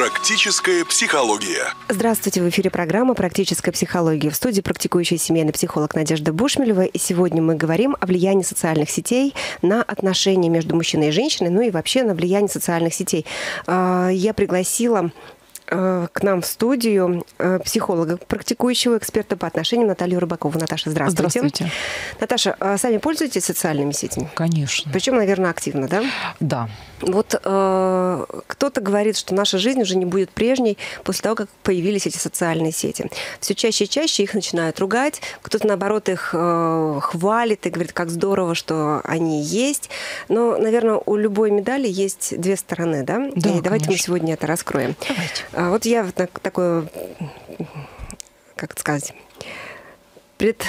Практическая психология. Здравствуйте, в эфире программа «Практическая психология». В студии практикующая семейный психолог Надежда Бушмелева. И сегодня мы говорим о влиянии социальных сетей на отношения между мужчиной и женщиной, ну и вообще на влияние социальных сетей. А, я пригласила к нам в студию э, психолога, практикующего эксперта по отношениям Наталью Рыбакову. Наташа, здравствуйте. Здравствуйте. Наташа, а сами пользуетесь социальными сетями? Конечно. Причем, наверное, активно, да? Да. Вот э, кто-то говорит, что наша жизнь уже не будет прежней после того, как появились эти социальные сети. Все чаще и чаще их начинают ругать, кто-то, наоборот, их э, хвалит и говорит, как здорово, что они есть. Но, наверное, у любой медали есть две стороны, да? Да, и давайте конечно. мы сегодня это раскроем. Давайте. А вот я вот так- такое, как это сказать, пред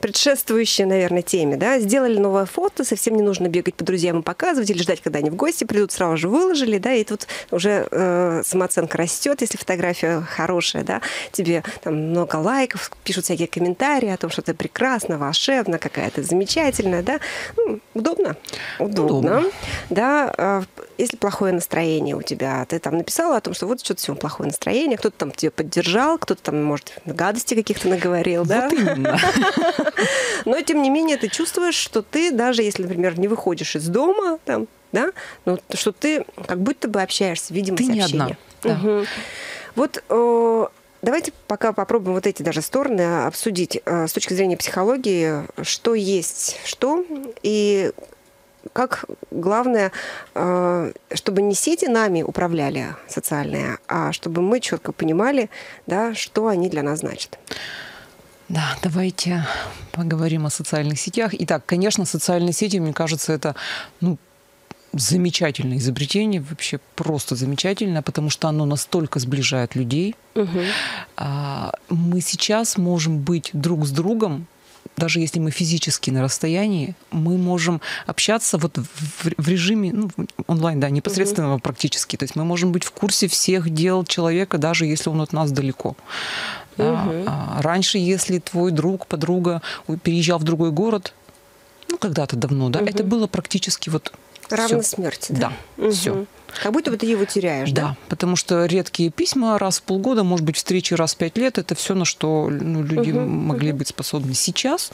предшествующей, наверное, теме, да, сделали новое фото, совсем не нужно бегать по друзьям и показывать или ждать, когда они в гости придут, сразу же выложили, да, и тут уже э, самооценка растет, если фотография хорошая, да, тебе там много лайков, пишут всякие комментарии о том, что ты прекрасна, волшебна, какая то замечательная, да, ну, удобно, удобно, Удобно. да, а, если плохое настроение у тебя, ты там написала о том, что вот что-то сегодня плохое настроение, кто-то там тебя поддержал, кто-то там, может, гадости каких-то наговорил, да, Вот именно. но тем не менее ты чувствуешь, что ты даже если, например, не выходишь из дома, там, да, ну, что ты как будто бы общаешься, видимо, Ты не сообщение. одна, да. Вот э, давайте пока попробуем вот эти даже стороны обсудить э, с точки зрения психологии, что есть что и как главное, э, чтобы не сети нами управляли социальные, а чтобы мы четко понимали, да, что они для нас значат. Да, давайте поговорим о социальных сетях. Итак, конечно, социальные сети, мне кажется, это ну, замечательное изобретение, вообще просто замечательное, потому что оно настолько сближает людей. А, Мы сейчас можем быть друг с другом, даже если мы физически на расстоянии, мы можем общаться вот в, в режиме ну, онлайн, да, непосредственного практически. То есть мы можем быть в курсе всех дел человека, даже если он от нас далеко. А Раньше, если твой друг, подруга переезжал в другой город, ну, когда-то давно, да, это было практически вот Равно всё. смерти, да? Да, Мгм. все. Как будто бы ты его теряешь, да? Да, потому что редкие письма раз в полгода, может быть, встречи раз в пять лет, это все, на что ну, люди могли быть способны. Сейчас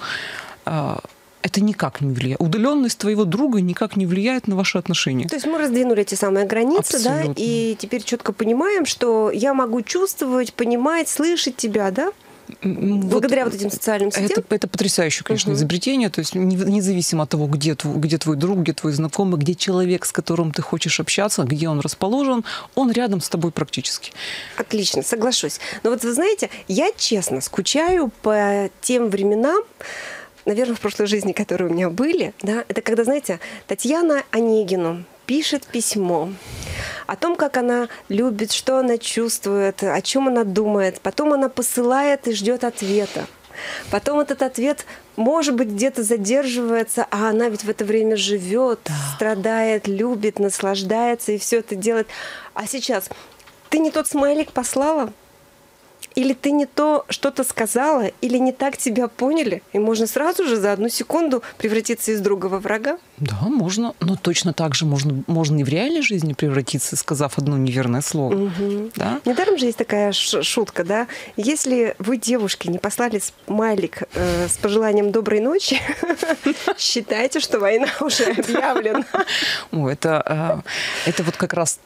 а, это никак не влияет. Удаленность твоего друга никак не влияет на ваши отношения. То есть мы раздвинули эти самые границы, да, Абсолютно. и теперь четко понимаем, что я могу чувствовать, понимать, слышать тебя, да? М, вот Благодаря вот этим социальным сетям. Это, это потрясающее, конечно, Мгм. изобретение. То есть не- независимо от того, где твой, где твой друг, где твой знакомый, где человек, с которым ты хочешь общаться, где он расположен, он рядом с тобой практически. Отлично, соглашусь. Но вот вы знаете, я честно скучаю по тем временам, наверное, в прошлой жизни, которые у меня были, да, это когда, знаете, Татьяна Онегину пишет письмо о том, как она любит, что она чувствует, о чем она думает. Потом она посылает и ждет ответа. Потом этот ответ, может быть, где-то задерживается, а она ведь в это время живет, страдает, любит, наслаждается и все это делает. А сейчас ты не тот смайлик послала, или ты не то что-то сказала, или не так тебя поняли, и можно сразу же за одну секунду превратиться из друга во врага. Да, можно. Но точно так же можно, можно и в реальной жизни превратиться, сказав одно неверное слово. Да? Недаром же есть такая шутка, да? Если вы, девушки, не послали смайлик э, с пожеланием доброй ночи, считайте, что война уже объявлена. Э, это вот как раз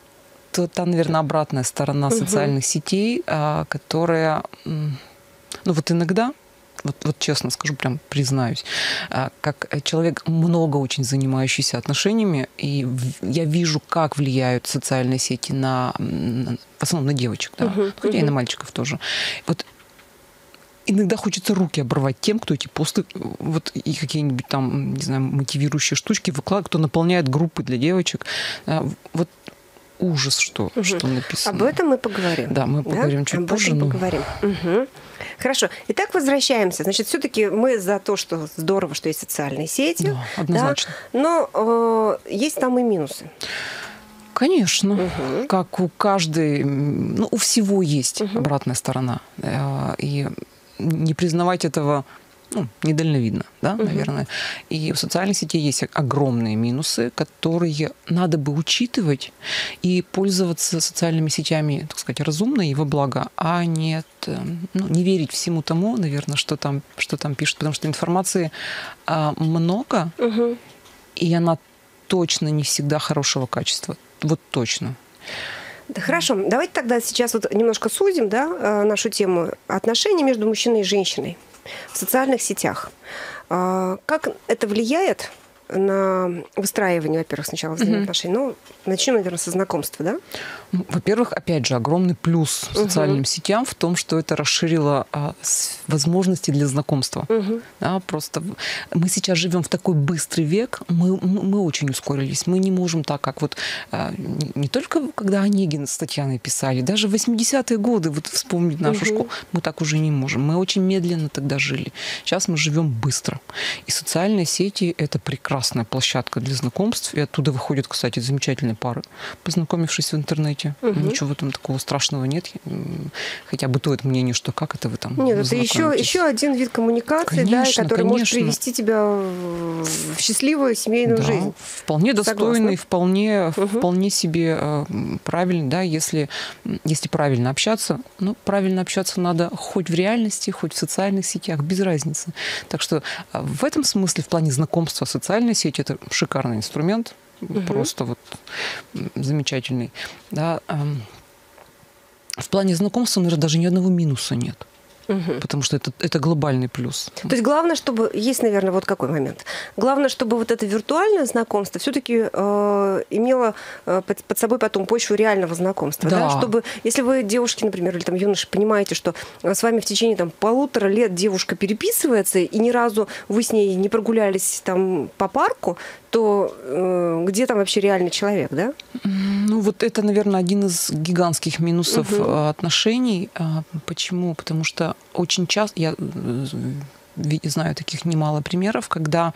та, та, наверное, обратная сторона социальных сетей, а, которая, ну вот иногда, вот, вот честно скажу, прям признаюсь, а, как человек, много очень занимающийся отношениями, и я вижу, как влияют социальные сети на, в основном на девочек, да, хотя и на мальчиков тоже. Вот иногда хочется руки оборвать тем, кто эти посты вот и какие-нибудь там, не знаю, мотивирующие штучки выкладывает, кто наполняет группы для девочек. А, Вот ужас, что, что написано. Об этом мы поговорим. Да, мы поговорим чуть Об позже, этом но- поговорим. Мгм. Хорошо. Итак, возвращаемся. Значит, все-таки мы за то, что здорово, что есть социальные сети. Да, однозначно. Но э, есть там и минусы. Конечно, как у каждой, ну, у всего есть обратная сторона. Э, И не признавать этого ну, недальновидно, да, угу. наверное. И у социальных сетей есть огромные минусы, которые надо бы учитывать и пользоваться социальными сетями, так сказать, разумно и во благо, а не, ну, не верить всему тому, наверное, что там, что там пишут, потому что информации а, много, угу. и она точно не всегда хорошего качества. Вот точно. Да, хорошо, давайте тогда сейчас вот немножко сузим да, э, нашу тему отношений между мужчиной и женщиной в социальных сетях. А, как это влияет на выстраивание, во-первых, сначала взаимоотношений. Mm-hmm. Ну, начнем, наверное, со знакомства, да? Ну, во-первых, опять же, огромный плюс uh-huh. социальным сетям в том, что это расширило а, с, возможности для знакомства. Uh-huh. Да, просто мы сейчас живем в такой быстрый век, мы, мы, мы очень ускорились. Мы не можем так, как вот а, не, не только когда Онегин с Татьяной писали, даже в 80-е годы, вот вспомнить нашу uh-huh. школу, мы так уже не можем. Мы очень медленно тогда жили. Сейчас мы живем быстро. И социальные сети — это прекрасная площадка для знакомств. И оттуда выходят, кстати, замечательные пары, познакомившись в интернете. Угу. Ничего в этом такого страшного нет. Хотя бытует мнение, что как это вы там Нет, это еще, еще один вид коммуникации, конечно, да, который конечно. может привести тебя в счастливую семейную да, жизнь. Вполне достойный, вполне, угу. вполне себе э, правильный, да, если, если правильно общаться. Ну, правильно общаться надо хоть в реальности, хоть в социальных сетях, без разницы. Так что э, в этом смысле, в плане знакомства, социальная сеть – это шикарный инструмент, угу. просто вот замечательный. Да, в плане знакомства, наверное, даже ни одного минуса нет. Угу. Потому что это, это глобальный плюс. То есть главное, чтобы... Есть, наверное, вот какой момент. Главное, чтобы вот это виртуальное знакомство все-таки э, имело э, под, под собой потом почву реального знакомства. Да. Да? Чтобы, если вы, девушки, например, или там юноши, понимаете, что с вами в течение там, полутора лет девушка переписывается, и ни разу вы с ней не прогулялись там по парку, то э, где там вообще реальный человек, да? Ну, вот это, наверное, один из гигантских минусов угу. отношений. А, почему? Потому что очень часто, я э, знаю таких немало примеров, когда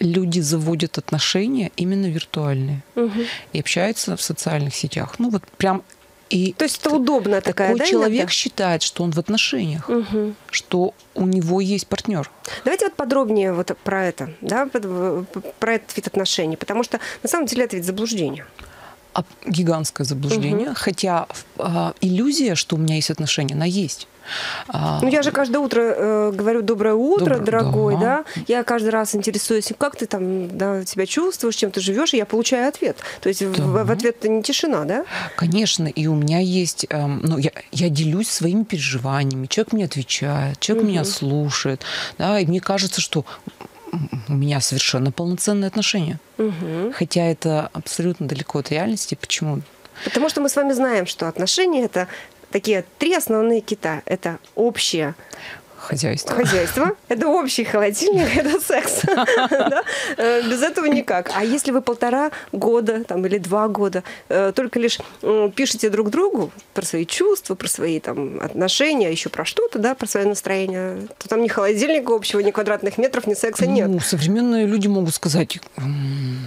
люди заводят отношения именно виртуальные угу. и общаются в социальных сетях. Ну, вот прям и То есть это удобно такая, такой да, человек иногда? считает, что он в отношениях, угу. что у него есть партнер. Давайте вот подробнее вот про это, да, про этот вид отношений, потому что на самом деле это ведь заблуждение гигантское заблуждение, угу. хотя э, иллюзия, что у меня есть отношения, она есть. А, ну, я же каждое утро э, говорю доброе утро, Добро, дорогой, да. да. Я каждый раз интересуюсь, как ты там да, себя чувствуешь, чем ты живешь, и я получаю ответ. То есть да. в, в ответ не тишина, да? Конечно, и у меня есть, э, ну, я, я делюсь своими переживаниями, человек мне отвечает, человек угу. меня слушает, да, и мне кажется, что у меня совершенно полноценные отношения. Угу. Хотя это абсолютно далеко от реальности. Почему? Потому что мы с вами знаем, что отношения это такие три основные кита. Это общее Хозяйство. Хозяйство. Это общий холодильник, это секс. Э, без этого никак. А если вы полтора года там, или два года э, только лишь пишете друг другу про свои чувства, про свои там, отношения, еще про что-то, да, про свое настроение, то там ни холодильника общего, ни квадратных метров, ни секса нет. Ну, современные люди могут сказать...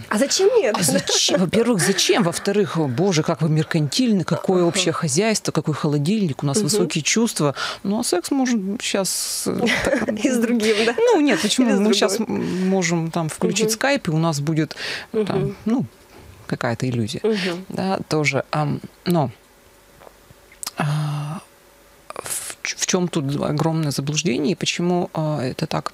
А зачем нет? А зачем? Во-первых, зачем? Во-вторых, боже, как вы меркантильны, какое общее хозяйство, какой холодильник, у нас высокие чувства. Ну, а секс может сейчас И с другим, да? Ну, нет, почему? Мы сейчас можем там включить скайп, и у нас будет ну, какая-то иллюзия. Да, тоже. Но а, в чем тут огромное заблуждение и почему а, это так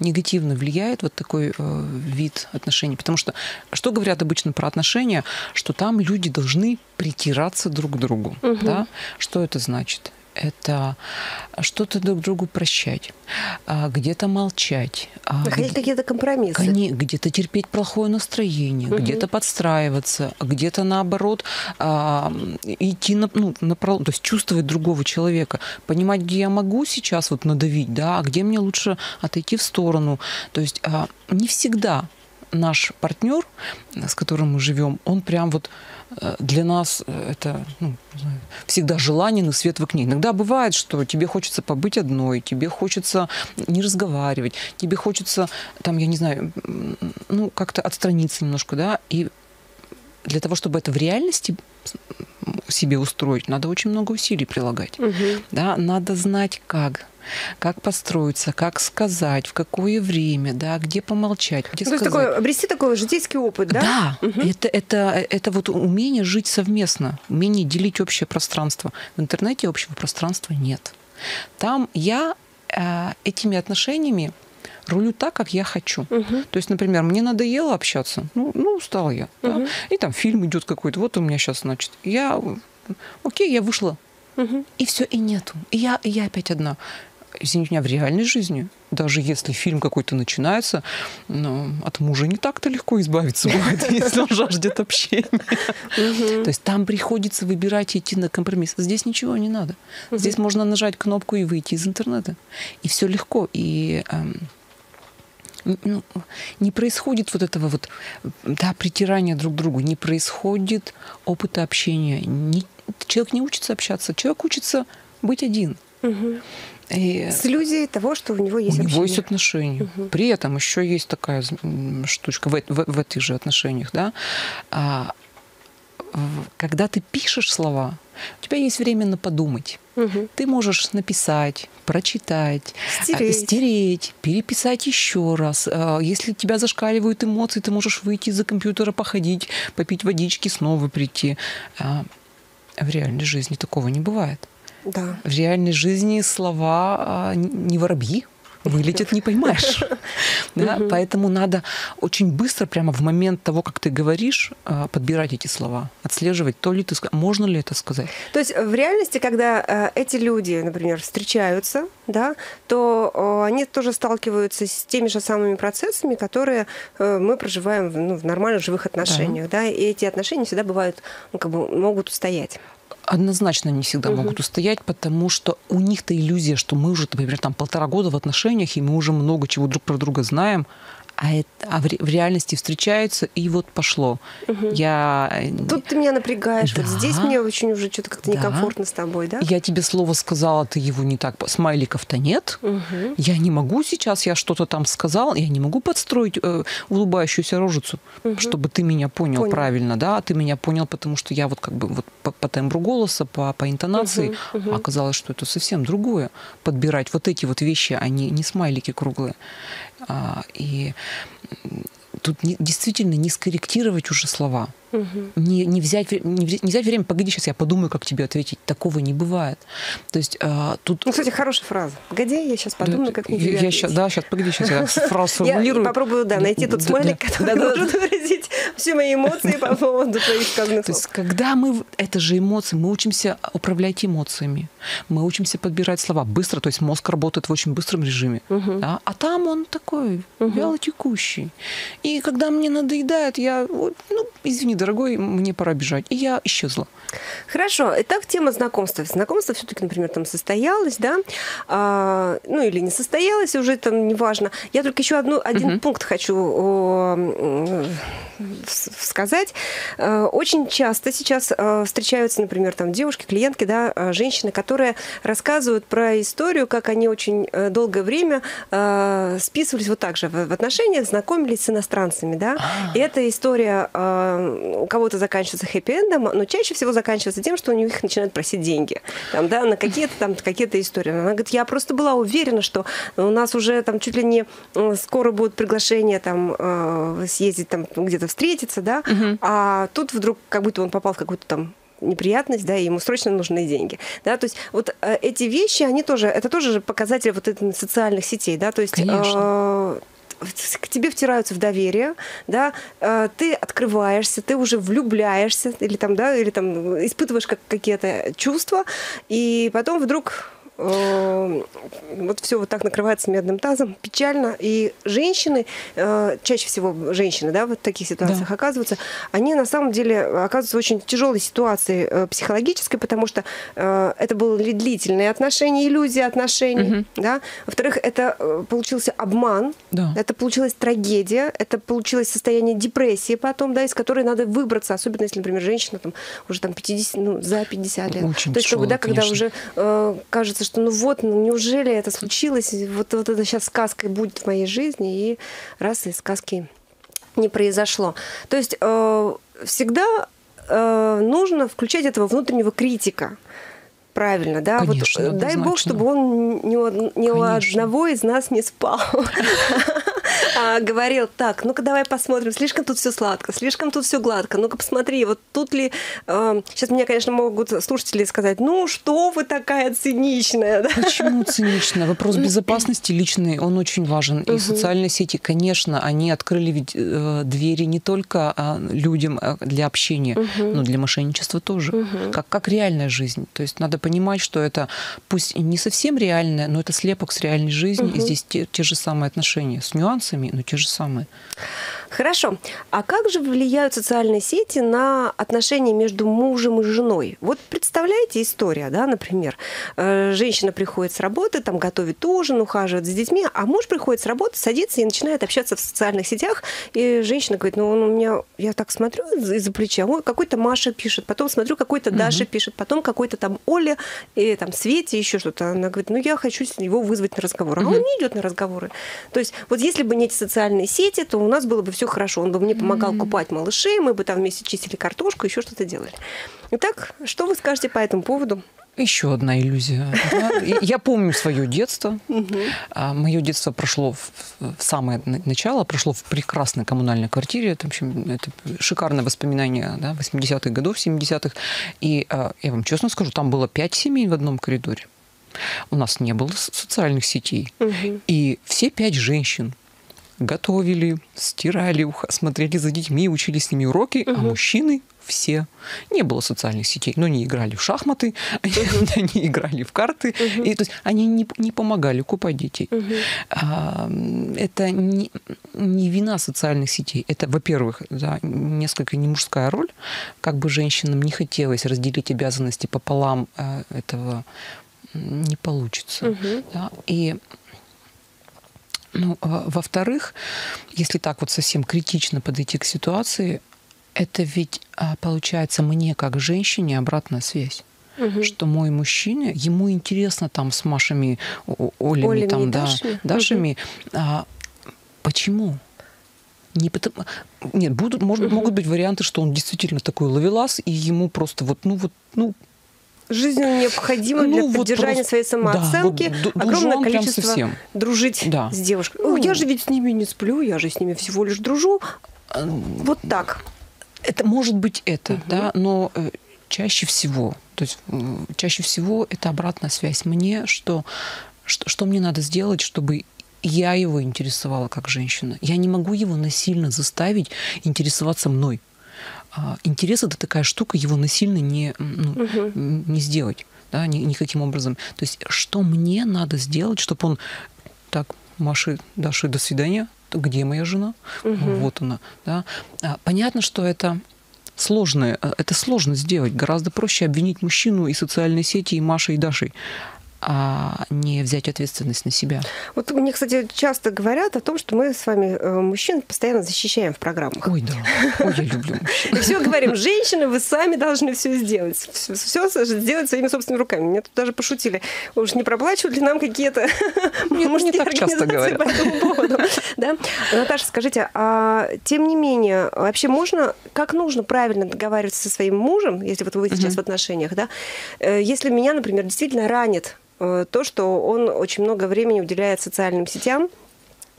негативно влияет вот такой э, вид отношений. Потому что что говорят обычно про отношения, что там люди должны притираться друг к другу. Угу. Да? Что это значит? Это что-то друг другу прощать, а, где-то молчать. А, Находить где- какие-то компромиссы. Где-то терпеть плохое настроение, угу. где-то подстраиваться, где-то наоборот а, идти на, ну, на то есть чувствовать другого человека, понимать, где я могу сейчас вот надавить, да, а где мне лучше отойти в сторону. То есть не всегда наш партнер, с которым мы живем, он прям вот э, для нас э, это ну, всегда желание на свет в окне. Иногда бывает, что тебе хочется побыть одной, тебе хочется не разговаривать, тебе хочется, там, я не знаю, ну, как-то отстраниться немножко, да, и для того, чтобы это в реальности себе устроить, надо очень много усилий прилагать. Да, надо знать, как как построиться, как сказать, в какое время, да, где помолчать, где ну, сказать. То есть такой, обрести такой житейский опыт, да? Да, угу. это, это, это вот умение жить совместно, умение делить общее пространство. В интернете общего пространства нет. Там я э, этими отношениями рулю так, как я хочу. Угу. То есть, например, мне надоело общаться, ну, ну устала я, угу. да? и там фильм идет какой-то, вот у меня сейчас, значит, я, окей, я вышла, угу. и все, и нету, и я, и я опять одна извините меня, в реальной жизни, даже если фильм какой-то начинается, ну, от мужа не так-то легко избавиться бывает, если он жаждет общения. То есть там приходится выбирать и идти на компромисс. Здесь ничего не надо. Здесь можно нажать кнопку и выйти из интернета. И все легко. И эм, ну, не происходит вот этого вот да, притирания друг к другу, не происходит опыта общения. Не, человек не учится общаться, человек учится быть один. Угу. И с иллюзией того, что у него есть у общение. него есть отношения. Угу. При этом еще есть такая штучка в, в, в этих же отношениях, да. А, когда ты пишешь слова, у тебя есть время на подумать. Угу. Ты можешь написать, прочитать, а, стереть. стереть, переписать еще раз. А, если тебя зашкаливают эмоции, ты можешь выйти из-за компьютера, походить, попить водички, снова прийти. А, в реальной жизни такого не бывает. Да. В реальной жизни слова не воробьи, вылетит, не поймаешь. Да? Угу. Поэтому надо очень быстро, прямо в момент того, как ты говоришь, а, подбирать эти слова, отслеживать, то ли ты можно ли это сказать. То есть в реальности, когда а, эти люди, например, встречаются, да, то они тоже сталкиваются с теми же самыми процессами, которые э, мы проживаем ну, в нормальных живых отношениях, да. да, и эти отношения всегда бывают, ну, как бы могут устоять однозначно не всегда угу. могут устоять, потому что у них-то иллюзия, что мы уже, например, там полтора года в отношениях, и мы уже много чего друг про друга знаем, а, это, а в, в реальности встречаются, и вот пошло. Угу. Я... Э, Тут ты меня напрягаешь. Да. Вот здесь мне очень уже что-то как-то да. некомфортно с тобой, да? Я тебе слово сказала, ты его не так... Смайликов-то нет. Угу. Я не могу сейчас, я что-то там сказал, я не могу подстроить э, улыбающуюся рожицу, угу. чтобы ты меня понял, понял правильно, да? Ты меня понял, потому что я вот как бы вот по, по тембру голоса, по, по интонации, угу. Угу. оказалось, что это совсем другое. Подбирать вот эти вот вещи, они не смайлики круглые. А, и тут действительно не скорректировать уже слова. Угу. Не, не, взять, не, взять, не взять время, погоди, сейчас я подумаю, как тебе ответить. Такого не бывает. То есть а, тут... Ну, кстати, хорошая фраза. Погоди, я сейчас подумаю, да, как мне я, я сейчас, Да, сейчас, погоди, сейчас я фразу сформулирую. Я попробую, да, найти тот смайлик, который может выразить все мои эмоции по поводу твоих сказанных То есть, когда мы... Это же эмоции. Мы учимся управлять эмоциями. Мы учимся подбирать слова быстро. То есть, мозг работает в очень быстром режиме. Да? А там он такой вялотекущий. И когда мне надоедает, я... Ну, извини, дорогой, мне пора бежать. И я исчезла. Хорошо. Итак, тема знакомства. Знакомство все-таки, например, там состоялось, да? А, ну, или не состоялось, уже там неважно. Я только еще одну, один угу. пункт хочу о, сказать. Э, очень часто сейчас э, встречаются, например, там девушки, клиентки, да, э, женщины, которые рассказывают про историю, как они очень долгое время списывались вот так же в отношениях, знакомились с иностранцами, да. И эта история у кого-то заканчивается хэппи-эндом, но чаще всего заканчивается тем, что у них начинают просить деньги, там, да, на какие-то там какие-то истории. Она говорит, я просто была уверена, что у нас уже там чуть ли не скоро будут приглашения там съездить там где-то встретиться, да, угу. а тут вдруг как будто он попал в какую-то там неприятность, да, и ему срочно нужны деньги, да, то есть вот э, эти вещи, они тоже, это тоже показатель вот этих социальных сетей, да, то есть э, к тебе втираются в доверие, да, э, ты открываешься, ты уже влюбляешься или там, да, или там испытываешь как, какие-то чувства, и потом вдруг вот все вот так накрывается медным тазом, печально. И женщины, э, чаще всего женщины, да, вот в таких ситуациях да. оказываются, они на самом деле оказываются в очень тяжелой ситуации э, психологической, потому что э, это были длительные отношения, иллюзия отношений, угу. да. Во-вторых, это получился обман, да. это получилась трагедия, это получилось состояние депрессии потом, да, из которой надо выбраться, особенно если, например, женщина там уже там 50, ну, за 50 лет. Очень То есть, тяжело, когда, конечно. когда уже э, кажется, что ну вот, ну неужели это случилось, вот, вот это сейчас сказкой будет в моей жизни, и раз и сказки не произошло. То есть э, всегда э, нужно включать этого внутреннего критика. Правильно, да? Конечно, вот, э, дай бог, чтобы он ни, у- ни у одного из нас не спал. А, Говорил, так, ну-ка давай посмотрим, слишком тут все сладко, слишком тут все гладко, ну-ка посмотри, вот тут ли... Сейчас меня, конечно, могут слушатели сказать, ну что вы такая циничная? Почему цинично? Вопрос безопасности личный, он очень важен. И социальные сети, конечно, они открыли ведь э, двери не только а, людям а, для общения, но для мошенничества тоже. Как, как реальная жизнь. То есть надо понимать, что это пусть не совсем реальное, но это слепок с реальной жизнью. И здесь те, те же самые отношения с нюансами, но те же самые. Хорошо. А как же влияют социальные сети на отношения между мужем и женой? Вот представляете история, да, например, э, женщина приходит с работы, там готовит ужин, ухаживает за детьми, а муж приходит с работы, садится и начинает общаться в социальных сетях, и женщина говорит, ну он у меня, я так смотрю из- из-за плеча, ой, какой-то Маша пишет, потом смотрю, какой-то Даша пишет, потом какой-то там Оля, и там Свете, еще что-то. Она говорит, ну я хочу его вызвать на разговор. А он не идет на разговоры. То есть вот если бы не эти социальные сети, то у нас было бы все хорошо. Он бы мне помогал купать малышей, мы бы там вместе чистили картошку, еще что-то делали. Итак, что вы скажете по этому поводу? Еще одна иллюзия. Я помню свое детство. Мое детство прошло в самое на- начало, прошло в прекрасной коммунальной квартире. Это, в общем, это шикарное воспоминание да, 80-х годов, 70-х. И а, я вам честно скажу, там было пять семей в одном коридоре. У нас не было социальных сетей. И все пять женщин готовили, стирали, смотрели за детьми, учили с ними уроки, а мужчины все. Не было социальных сетей, но не играли в шахматы, они играли в карты. И, то есть они не, не помогали купать детей. А, м, это не, не вина социальных сетей. Это, во-первых, да, несколько не мужская роль. Как бы женщинам не хотелось разделить обязанности пополам, а, этого не получится. да. И ну, а, во-вторых, если так вот совсем критично подойти к ситуации, это ведь а, получается мне как женщине обратная связь. Что мой мужчина, ему интересно там с Машами, Олями, Олями там, да, Дашами? Дашами. А, почему? Не потому... Нет, будут, может, могут быть варианты, что он действительно такой ловелас, и ему просто вот, ну вот, ну, Жизненно необходимо для Ну, вот поддержания просто- своей самооценки да, вот огромное количество совсем. дружить Да. с девушкой. Ну. Я же ведь с ними не сплю, я же с ними всего лишь дружу. Вот так. Это может быть это, да, но э, чаще всего, то есть чаще всего это обратная связь мне, что, что, что мне надо сделать, чтобы я его интересовала как женщина. Я не могу его насильно заставить интересоваться мной. А, Интерес это такая штука, его насильно не, ну, м, не сделать, да, ни- никаким образом. То есть что мне надо сделать, чтобы он так, Маши, Даши, до свидания. Где моя жена? Вот она. Да? А, Понятно, что это сложно, э, это сложно сделать. Гораздо проще обвинить мужчину и социальные сети, и Машей, и Дашей, а не взять ответственность на себя. Вот мне, кстати, часто говорят о том, что мы с вами, э, мужчин, постоянно защищаем в программах. Ой, да. Ой, я люблю мужчин. И все говорим, женщины, вы сами должны все сделать. Все сделать своими собственными руками. Мне тут даже пошутили. Уж не проплачивают ли нам какие-то не мужские так часто говорят. по этому поводу? Да? Наташа, скажите, а тем не менее, вообще можно, как нужно правильно договариваться со своим мужем, если вот вы сейчас в отношениях, да? Э, Если меня, например, действительно ранит то, что он очень много времени уделяет социальным сетям,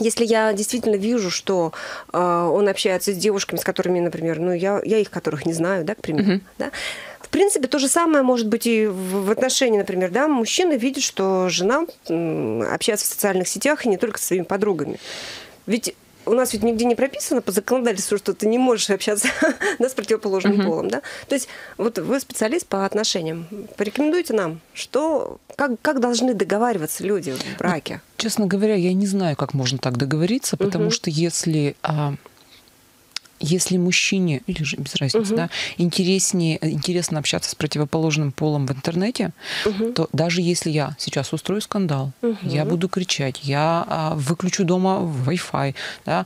если я действительно вижу, что э, он общается с девушками, с которыми, например, ну, я, я их которых не знаю, да, к примеру, да, в принципе, то же самое может быть и в, в отношении, например, да, мужчина видит, что жена м, общается в социальных сетях и не только со своими подругами. Ведь у нас ведь нигде не прописано по законодательству, что ты не можешь общаться да, с противоположным полом, да? То есть вот вы специалист по отношениям. Порекомендуйте нам, что, как, как должны договариваться люди в браке? Честно говоря, я не знаю, как можно так договориться, потому что если а, если мужчине или же без разницы, да, интереснее интересно общаться с противоположным полом в интернете, то даже если я сейчас устрою скандал, я буду кричать, я а, выключу дома Wi-Fi, да,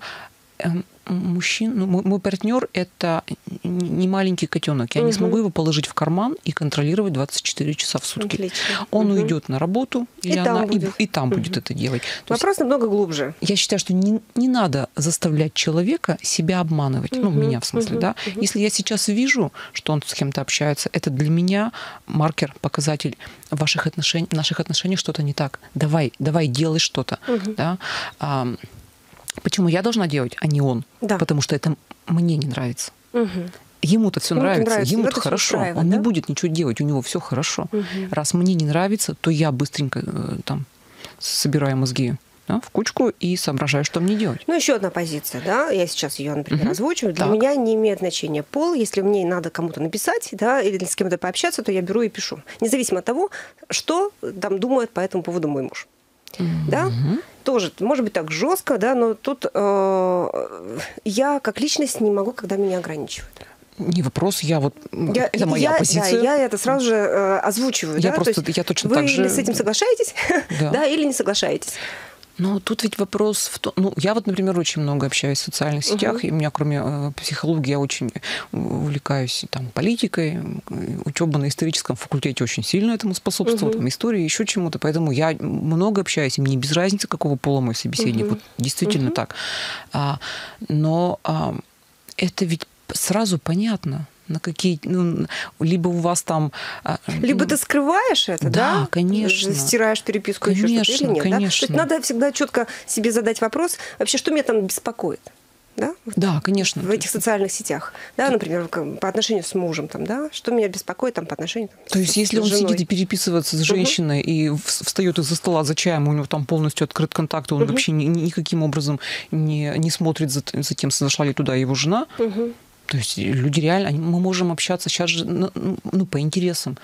мужчин, ну, мой, мой партнер это не маленький котенок. Я не смогу его положить в карман и контролировать 24 часа в сутки. Отлично. Он Мгм. уйдет на работу, И там она, и, будет. и там будет это делать. То есть Вопрос намного глубже. я считаю, что не, не надо заставлять человека себя обманывать. Ну, Мгм, меня в смысле, мгм, да. мгм. Если я сейчас вижу, что он с кем-то общается, это для меня маркер, показатель ваших отношений, наших отношений что-то не так. Давай, давай, делай что-то. Мгм. Да? Почему я должна делать, а не он? Да. Потому что это мне не нравится. Мгм. Ему-то все нравится, нравится, ему-то хорошо. Он не да? будет ничего делать, у него все хорошо. Мгм. Раз мне не нравится, то я быстренько э, там собираю мозги да, в кучку и соображаю, что мне делать. Ну, еще одна позиция, да, я сейчас ее, например, Мгм. озвучиваю. Для Так. меня не имеет значения пол. Если мне надо кому-то написать, да, или с кем-то пообщаться, то я беру и пишу. Независимо от того, что там думает по этому поводу мой муж. Да? Тоже, может быть, так жестко, да, но тут э, я как личность не могу, когда меня ограничивают. Не вопрос, я вот Я, это моя я, позиция. Да, я это сразу же э, озвучиваю. Я да, просто- то есть я точно вы так же- или с этим соглашаетесь, Да. да, или не соглашаетесь. Но тут ведь вопрос в том, ну, я вот, например, очень много общаюсь в социальных сетях, и у меня, кроме э, психологии, я очень увлекаюсь там политикой, учеба на историческом факультете очень сильно этому способствовала, Мгм. там истории, еще чему-то, поэтому я много общаюсь, и мне без разницы, какого пола мой собеседник, Мгм. вот действительно Мгм. так. А, но а, это ведь сразу понятно, на какие, ну, либо у вас там... а, Либо ну, ты скрываешь это, да? Да, конечно. Стираешь переписку еще что-то или Конечно, нет, да? То конечно. есть надо всегда четко себе задать вопрос, вообще, что меня там беспокоит, да? Да, конечно. В этих социальных сетях, да, например, по отношению с мужем, там, да, что меня беспокоит там по отношению там, То есть, с- если с он женой. сидит и переписывается с женщиной и в- встает из-за стола за чаем, у него там полностью открыт контакт, и он Мгм. вообще ни- ни- никаким образом не, не смотрит за, за тем, зашла ли туда его жена. Мгм. То есть люди реально, они- мы можем общаться сейчас же ну, ну, по интересам.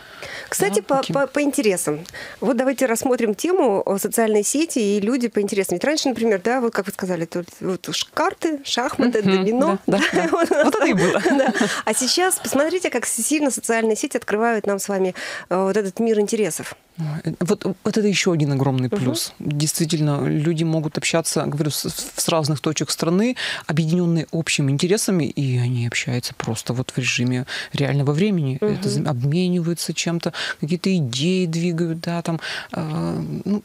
Кстати, Да, по, по, по интересам. Вот давайте рассмотрим тему о социальной сети и люди по интересам. Ведь раньше, например, да, вот как вы сказали, тут вот уж карты, шахматы, домино. да, да, да. Вот это и было. Да. А сейчас посмотрите, как сильно социальные сети открывают нам с вами э, вот этот мир интересов. Вот, вот это еще один огромный плюс. Действительно, люди могут общаться, говорю, с, с разных точек страны, объединенные общими интересами, и они общаются просто вот в режиме реального времени. Это зам- обмениваются чем-то, какие-то идеи двигают, да, там. э, ну,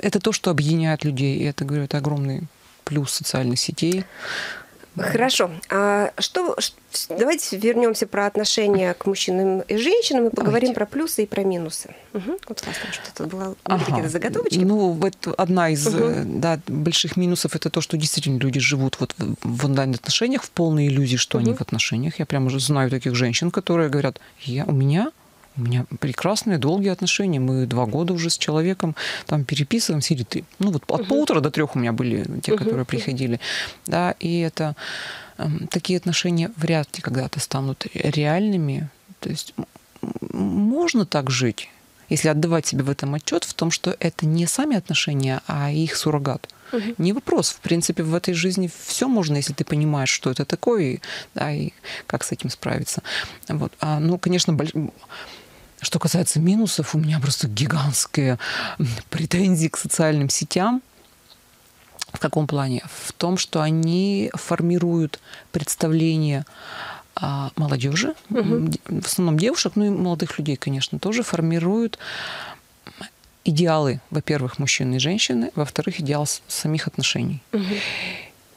это то, что объединяет людей. И это, говорю, это огромный плюс социальных сетей. Хорошо. А что, давайте вернемся про отношения к мужчинам и женщинам и поговорим Давайте. про плюсы и про минусы. Мгм. Вот у вас там что-то было, Ага. какие-то заготовочки. Ну, вот одна из э, да, больших минусов это то, что действительно люди живут вот в, онлайн-отношениях в полной иллюзии, что они Мгм. в отношениях. Я прямо уже знаю таких женщин, которые говорят, я, у меня у меня прекрасные, долгие отношения. Мы два года уже с человеком там переписываемся. Или ты, ну вот от полутора до трех у меня были те, Мгм. которые приходили. Да, и это эм, такие отношения вряд ли когда-то станут реальными. То есть можно так жить, если отдавать себе в этом отчет, в том, что это не сами отношения, а их суррогат. Не вопрос. В принципе, в этой жизни все можно, если ты понимаешь, что это такое, да, и как с этим справиться. Вот. А, ну, конечно, больш- что касается минусов, у меня просто гигантские претензии к социальным сетям. В каком плане? В том, что они формируют представление о молодежи, де- в основном девушек, ну и молодых людей, конечно, тоже формируют идеалы, во-первых, мужчины и женщины, во-вторых, идеал самих отношений.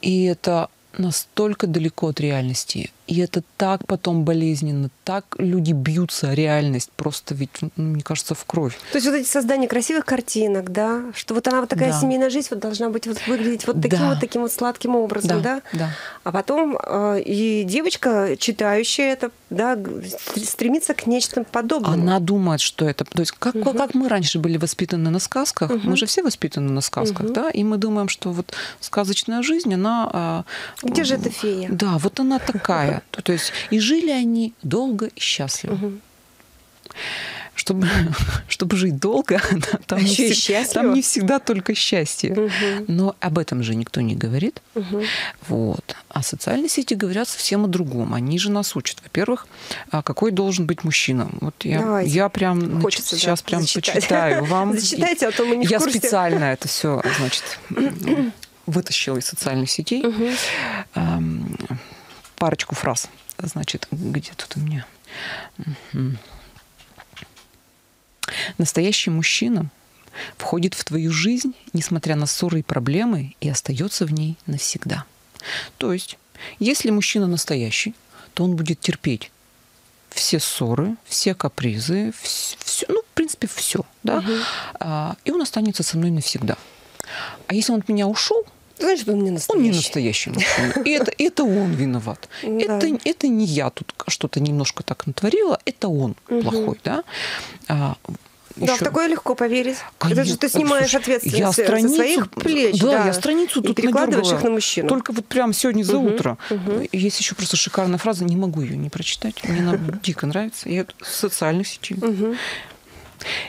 И это настолько далеко от реальности. И это так потом болезненно, так люди бьются реальность, просто ведь, ну, мне кажется, в кровь. То есть вот эти создания красивых картинок, да, что вот она вот такая Да. семейная жизнь вот должна быть вот выглядеть вот таким Да. вот таким вот сладким образом, да. Да, да. А потом э, и девочка, читающая это, да, стремится к нечто подобному. Она думает, что это... То есть как, Мгм. как мы раньше были воспитаны на сказках, Мгм. мы же все воспитаны на сказках, Мгм. да, и мы думаем, что вот сказочная жизнь, она... а, Где же эта фея? Да, вот она такая. То, то есть и жили они долго и счастливо. Мгм. Чтобы, чтобы жить долго, там, не Ещё и всег- счастливо. там не всегда только счастье. Мгм. Но об этом же никто не говорит. Мгм. Вот. А социальные сети говорят совсем о другом. Они же нас учат. Во-первых, а какой должен быть мужчина. Вот я, Давайте. я прям Хочется, да, сейчас прям зачитать. почитаю вам. Зачитайте, а то мы не Я специально это все, значит, вытащила из социальных сетей. Мгм. Парочку фраз. значит, где тут у меня? Настоящий мужчина входит в твою жизнь, несмотря на ссоры и проблемы, и остается в ней навсегда. То есть, если мужчина настоящий, то он будет терпеть все ссоры, все капризы, все, ну, в принципе, все, да, А, и он останется со мной навсегда. А если он от меня ушел, Значит, он не он настоящий. не настоящий мужчина. И это, это он виноват. Да. Это, это не я тут что-то немножко так натворила, это он плохой, да. А, Да, в такое легко поверить. Это же Конечно. ты снимаешь Слушай, ответственность я со страницу- своих плеч. Да, я страницу и тут перекладываешь их на мужчину. Только вот прям сегодня за утро. Есть еще просто шикарная фраза, не могу ее не прочитать. Мне она дико нравится. Я в социальных сетей.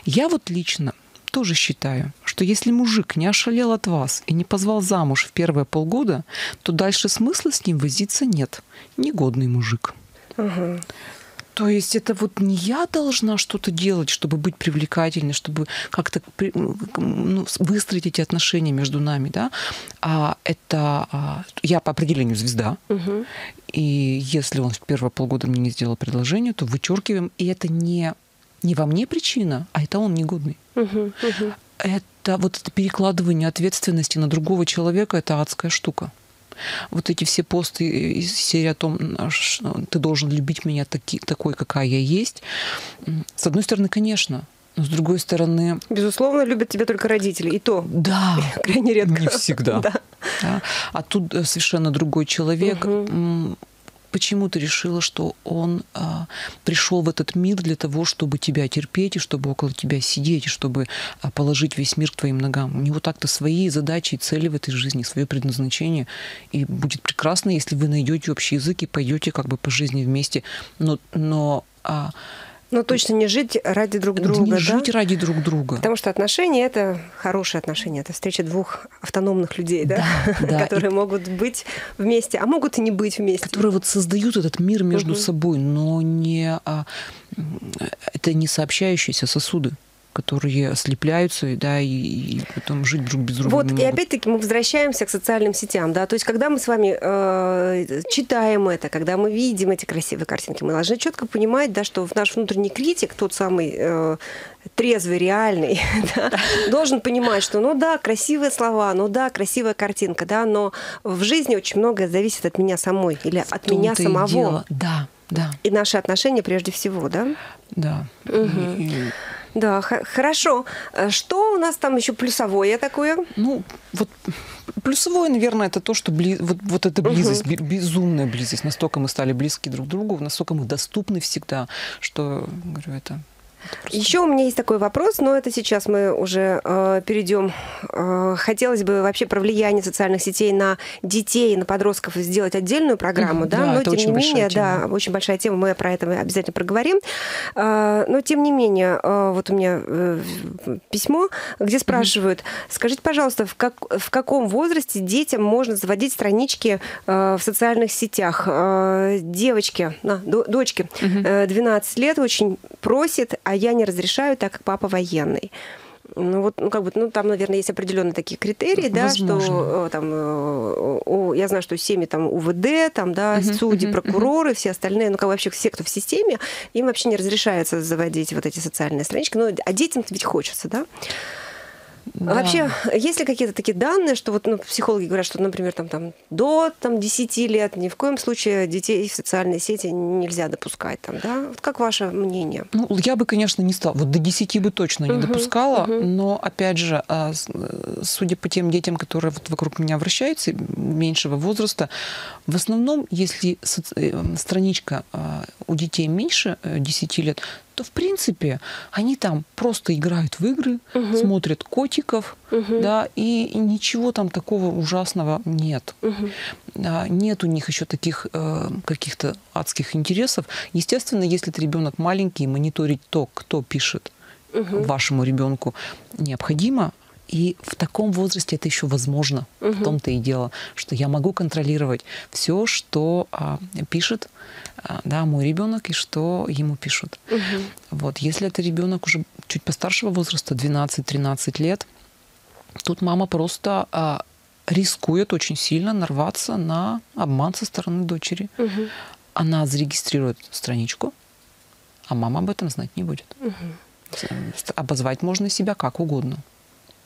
Я вот лично тоже считаю, что если мужик не ошалел от вас и не позвал замуж в первые полгода, то дальше смысла с ним возиться нет. Негодный мужик. Ага. То есть это вот не я должна что-то делать, чтобы быть привлекательной, чтобы как-то ну, выстроить эти отношения между нами, да, а это а, я по определению звезда, и если он в первые полгода мне не сделал предложение, то вычеркиваем, и это не не во мне причина, а это он негодный. Мгм, мгм. Это вот это перекладывание ответственности на другого человека, это адская штука. Вот эти все посты из серии о том, что ты должен любить меня таки, такой, какая я есть. С одной стороны, конечно, но с другой стороны, Безусловно, любят тебя только родители. И то да, крайне редко. не всегда. Да. Да. А тут э, совершенно другой человек. М, Почему ты решила, что он а, пришел в этот мир для того, чтобы тебя терпеть, и чтобы около тебя сидеть, и чтобы а, положить весь мир к твоим ногам? У него так-то свои задачи и цели в этой жизни, свое предназначение. И будет прекрасно, если вы найдете общий язык и пойдете как бы по жизни вместе. Но, но а, Но точно не жить ради друг друга, не да? жить ради друг друга. Потому что отношения это хорошие отношения, это встреча двух автономных людей, да, Да, да. которые могут быть вместе, а могут и не быть вместе. которые вот создают этот мир между Мгм. собой, но не а, это не сообщающиеся сосуды, которые слепляются, да, и, и потом жить друг без друга Вот, и опять-таки мы возвращаемся к социальным сетям, да, то есть когда мы с вами э, читаем это, когда мы видим эти красивые картинки, мы должны четко понимать, да, что наш внутренний критик, тот самый э, трезвый, реальный, да, должен понимать, что, ну да, красивые слова, ну да, красивая картинка, да, но в жизни очень многое зависит от меня самой или В от меня самого. Да, да, И наши отношения прежде всего, да? да. Мгм. И- и, Да, х- хорошо. Э, Что у нас там еще плюсовое такое? ну, вот плюсовое, наверное, это то, что бли- вот, вот эта близость, бе- безумная близость, настолько мы стали близки друг к другу, настолько мы доступны всегда, что, говорю, это... Еще у меня есть такой вопрос, но это сейчас мы уже э, перейдем. Э, хотелось бы вообще про влияние социальных сетей на детей, на подростков сделать отдельную программу, да, да, но это тем очень не менее, тема. да, очень большая тема, мы про это обязательно проговорим. Э, но тем не менее, э, вот у меня э, письмо, где спрашивают, скажите, пожалуйста, в, как, в каком возрасте детям можно заводить странички э, в социальных сетях? Э, девочки, на, до- дочки, э, 12 лет очень просит, а я не разрешаю, так как папа военный. Ну вот, ну как бы, ну там, наверное, есть определенные такие критерии, да, Возможно. что э, там, э, у- я знаю, что семьи там УВД, там, да, Мгм, судьи, мгм, прокуроры, все остальные, ну как вообще все, кто в системе, им вообще не разрешается заводить вот эти социальные странички, ну а детям ведь хочется, да? А Да. Вообще, есть ли какие-то такие данные, что вот ну, психологи говорят, что, например, там, там, до там, 10 лет ни в коем случае детей в социальные сети нельзя допускать? Там, да? вот как ваше мнение? Ну, я бы, конечно, не стала. Вот до 10 бы точно не Мгм, допускала, мгм. но, опять же, а, э, судя по тем детям, которые вот вокруг меня вращаются, меньшего возраста, в основном, если э, страничка а, у детей меньше э, 10 лет, то, в принципе, они там просто играют в игры, Мгм. смотрят котиков, Мгм. да, и, ничего там такого ужасного нет. Мгм. А, нет у них еще таких э, каких-то адских интересов. Естественно, если это ребенок маленький, мониторить то, кто пишет Мгм. вашему ребенку, необходимо. И в таком возрасте это еще возможно. В Мгм. том-то и дело, что я могу контролировать все, что а, пишет а, да, мой ребенок и что ему пишут. Мгм. Вот, если это ребенок уже чуть постаршего возраста, 12-13 лет, тут мама просто а, рискует очень сильно нарваться на обман со стороны дочери. Мгм. она зарегистрирует страничку, а мама об этом знать не будет. Обозвать можно себя как угодно.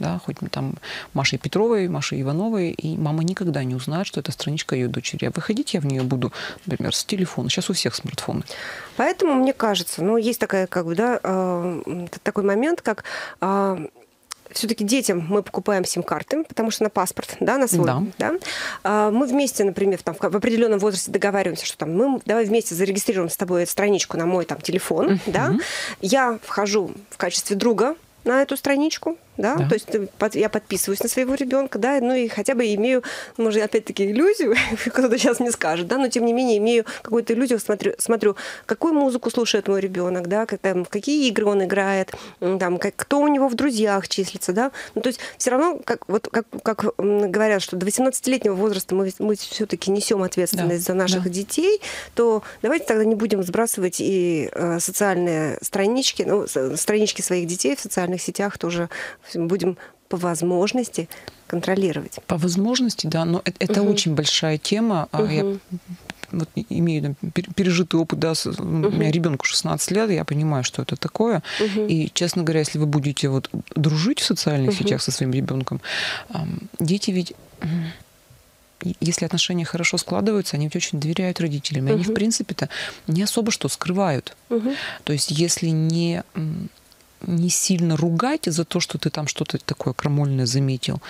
Да, хоть там Машей Петровой, Машей Ивановой, и мама никогда не узнает, что это страничка ее дочери. А выходить я в нее буду, например, с телефона. Сейчас у всех смартфоны. Поэтому, мне кажется, ну, есть такая, как бы, да, э, такой момент, как э, все-таки детям мы покупаем сим-карты, потому что на паспорт, да, на свой, Да. да. А, Мы вместе, например, там, в в определенном возрасте договариваемся, что там мы давай вместе зарегистрируем с тобой страничку на мой там телефон, да. Я вхожу в качестве друга на эту страничку, да, Да. то есть я подписываюсь на своего ребенка, да, ну и хотя бы имею, может, опять-таки иллюзию, кто-то сейчас не скажет, да, но тем не менее имею какую-то иллюзию, смотрю, смотрю, какую музыку слушает мой ребенок, да, как, там, в какие игры он играет, там, как, кто у него в друзьях числится, да, ну то есть все равно, как, вот, как, как говорят, что до 18-летнего возраста мы, мы все-таки несем ответственность Да, за наших да. детей, то давайте тогда не будем сбрасывать и э, социальные странички, ну, с- странички своих детей в социальных сетях тоже будем по возможности контролировать. По возможности, да, но это, это Мгм. очень большая тема. А Я вот имею там, пер- пережитый опыт, да, с- у меня ребенку 16 лет, я понимаю, что это такое. Мгм. И, честно говоря, если вы будете вот дружить в социальных сетях со своим ребенком, дети ведь если отношения хорошо складываются, они ведь очень доверяют родителям. И они, в принципе-то, не особо что скрывают. Мгм. То есть если не, не сильно ругать за то, что ты там что-то такое крамольное заметил,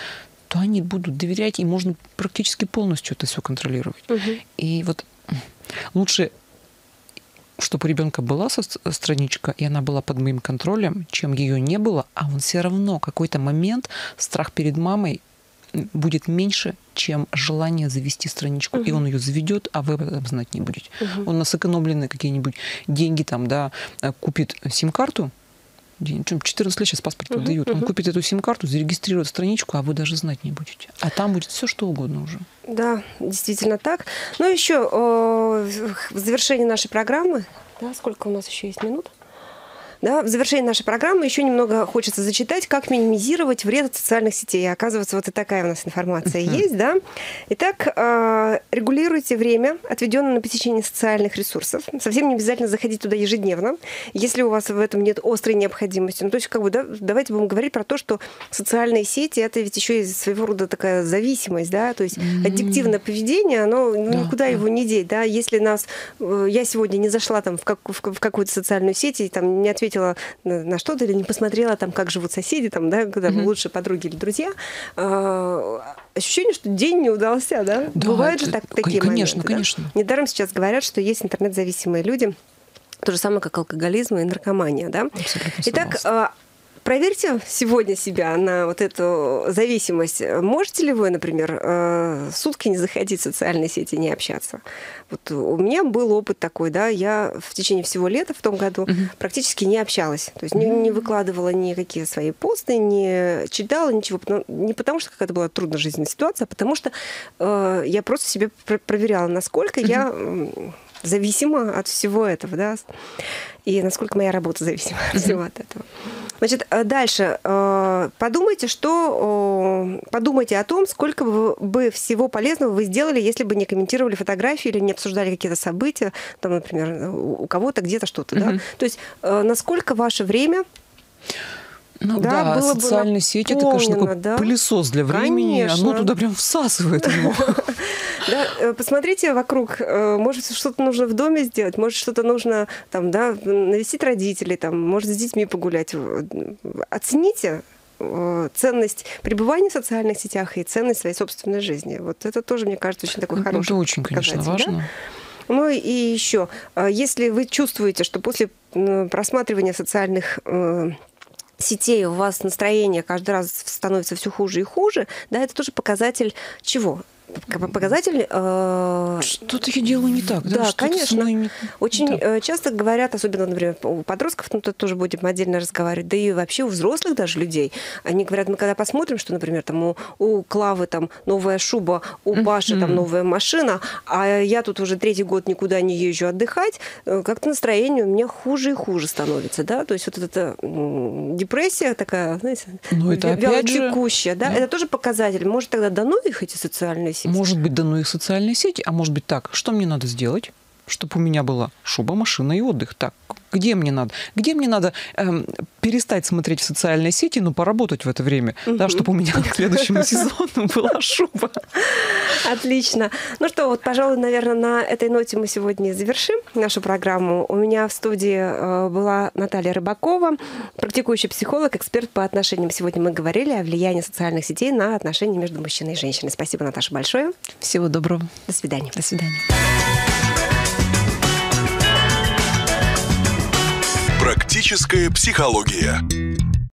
то они будут доверять, и можно практически полностью это все контролировать. Мгм. И вот лучше, чтобы у ребенка была со- страничка, и она была под моим контролем, чем ее не было, а он все равно какой-то момент страх перед мамой будет меньше, чем желание завести страничку. И он ее заведет, а вы об этом знать не будете. Он на сэкономленные какие-нибудь деньги там, да, э, купит сим-карту, чем 14 лет сейчас паспорт выдают. Он купит эту сим-карту, зарегистрирует страничку, а вы даже знать не будете. А там будет все что угодно уже. Да, действительно так. Ну, еще э, в завершении нашей программы, да, сколько у нас еще есть минут? Да, в завершении нашей программы еще немного хочется зачитать, как минимизировать вред от социальных сетей. Оказывается, вот и такая у нас информация есть, да. Итак, э, регулируйте время, отведенное на посещение социальных ресурсов. Совсем не обязательно заходить туда ежедневно, если у вас в этом нет острой необходимости. Ну, то есть, как бы, да, давайте будем говорить про то, что социальные сети это ведь еще и своего рода такая зависимость, да, то есть аддиктивное поведение, оно ну, Да, никуда да. его не деть, да. Если нас, э, я сегодня не зашла там в, как, в, в какую-то социальную сеть и там не ответила на, на что-то или не посмотрела там, как живут соседи, там, да, когда лучшие подруги или друзья, э, ощущение, что день не удался, да. Да, Бывают же это- так, такие конечно, моменты, да? конечно. Недаром сейчас говорят, что есть интернет-зависимые люди, то же самое, как алкоголизм и наркомания, да. Абсолютно Итак, а, Проверьте сегодня себя на вот эту зависимость. Можете ли вы, например, э, сутки не заходить в социальные сети, не общаться? Вот у меня был опыт такой, да, я в течение всего лета в том году практически не общалась, то есть не, не выкладывала никакие свои посты, не читала ничего, не потому что какая-то была трудная жизненная ситуация, а потому что э, я просто себе пр- проверяла, насколько я м, зависима от всего этого, да, и насколько моя работа зависима от всего от этого. Значит, э, дальше. э, Подумайте, что... Подумайте о том, сколько бы- всего полезного вы сделали, если бы не комментировали фотографии или не обсуждали какие-то события, там, например, у кого-то где-то что-то, да? То есть, э, насколько ваше время Ну Да, да, было бы социальные сети это, конечно, такой да. пылесос для времени. Конечно. Оно туда прям всасывает его. Да, э, посмотрите вокруг, э, может что-то нужно в доме сделать, может что-то нужно там, да, навестить родителей, там, может с детьми погулять. Э, Оцените ценность пребывания в социальных сетях и ценность своей собственной жизни. Вот это тоже, мне кажется, очень такой хороший Это очень, конечно, да? важно. Ну и еще, если вы чувствуете, что после просматривания социальных сетей у вас настроение каждый раз становится все хуже и хуже, да, это тоже показатель чего? П- Показатель э, Что-то я делаю не так, да? да, конечно. не- Очень не э, часто говорят, особенно, например, у подростков, ну, тут тоже будем отдельно разговаривать, да и вообще у взрослых даже людей. Они говорят, мы когда посмотрим, что, например, там у, у Клавы там новая шуба, у Паши там новая машина, а я тут уже третий год никуда не езжу отдыхать, э, как-то настроение у меня хуже и хуже становится, да, то есть вот эта депрессия такая, знаете, Ну, это опять же- да, да. это тоже показатель. Может, тогда дано их эти социальные сети? Может быть, дано их социальные сети, а может быть так, что мне надо сделать? Чтобы у меня была шуба, машина и отдых. Так, где мне надо? Где мне надо эм, перестать смотреть в социальные сети, но поработать в это время, угу. да, чтобы у меня к следующему сезону была шуба. Отлично. Ну что, вот, пожалуй, наверное, на этой ноте мы сегодня завершим нашу программу. У меня в студии э, была Наталья Рыбакова, практикующий психолог, эксперт по отношениям. Сегодня мы говорили о влиянии социальных сетей на отношения между мужчиной и женщиной. Спасибо, Наташа, большое. Всего доброго. До свидания. До свидания. Практическая психология.